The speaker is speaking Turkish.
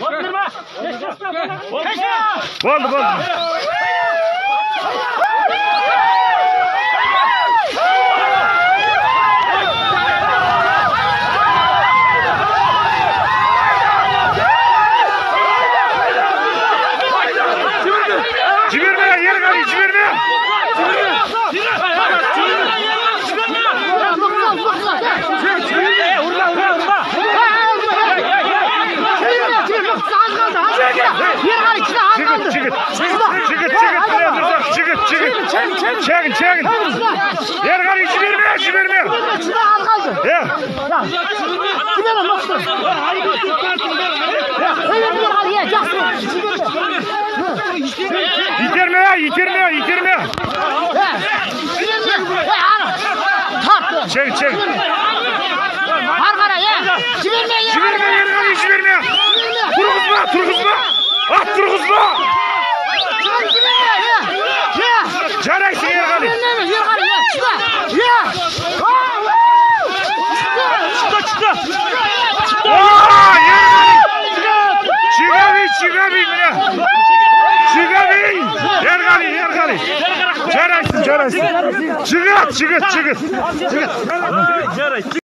Bak durma. Geç geç. Geç. Bak bak. Kime lan bakıştın? Öyle bir hal ya, caksın. Yitirme ya, yitirme, yitirme. Yitirme. Tarttı. Çek, çek. chigaving erg'ali erg'ali jaraysin jaraysin chigit chigit chigit